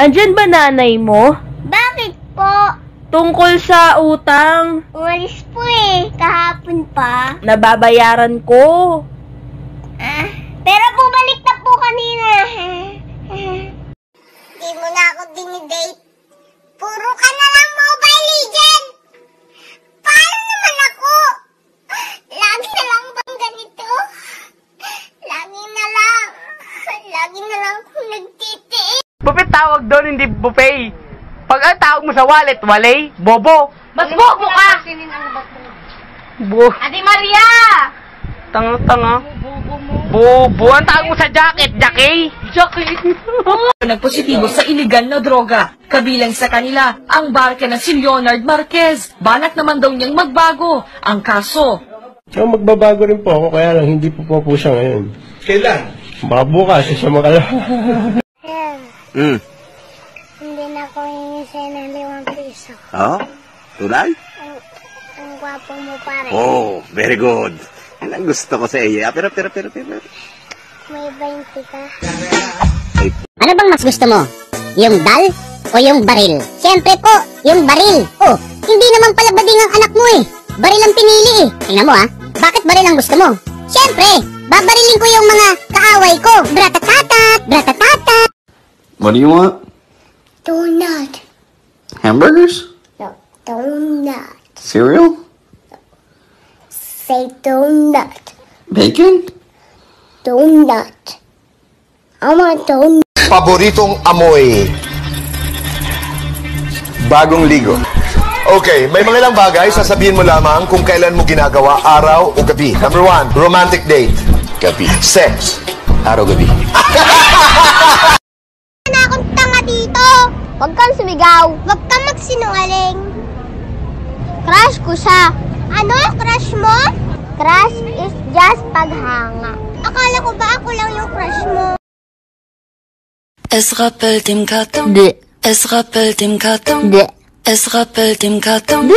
Andyan ba nanay mo? Bakit po? Tungkol sa utang, Umalis po eh. Kahapon pa. nababayaran ko. Ah, pero bumalik na po kanina. Di mo na ako dinidate. Puro ka na lang Mobile Legend. Paano naman ako? Lagi na lang bang ganito? Lagi na lang. Lagi na lang akong nagtitiis. Buffet tawag doon, hindi buffet. Pag ang tawag mo sa wallet, walay, bobo. Mas bobo ka! Bo, Ate Maria! tanga-tanga. Bobo. Ang tawag mo sa jacket, Jackie. nagpositibo sa iligal na droga. Kabilang sa kanila, ang barke na si Leonard Marquez. Balak naman daw niyang magbago. Ang kaso, So, magbabago rin po ako, kaya lang hindi po po, po siya ngayon. Kailan? Baka bukas, siya makala. Hmm. Hindi na ako hingi sa'yo ng limang piso. Oh? Tulay? Ang, ang gwapo mo pa rin. Oh, very good. Yan ang gusto ko sa iyo. Ah, Pero, pero, pero, pero. May 20 ka. Ano bang mas gusto mo? Yung dal o yung baril? Siyempre po, yung baril. Oh, hindi naman pala bading ang anak mo eh. Baril ang pinili eh. Tingnan mo ah, bakit baril ang gusto mo? Siyempre, babarilin ko yung mga kaaway ko. Bratatatat, bratatatat. What do you want? Donut. Hamburgers? No, donut. Cereal? Say donut. Bacon? Donut. I want donut. Paboritong amoy. Bagong ligo. Okay, may mga ilang bagay, sasabihin mo lamang kung kailan mo ginagawa, araw o gabi. Number one, romantic date. Gabi. Sex. Araw-gabi. na akong tanga dito. Huwag kang sumigaw. Huwag kang magsinungaling. Crush ko siya. Ano? Crush mo? Crush is just paghanga. Akala ko ba ako lang yung crush mo? Es rappelt im Karton. Es rappelt im Karton. Es rappelt im Karton.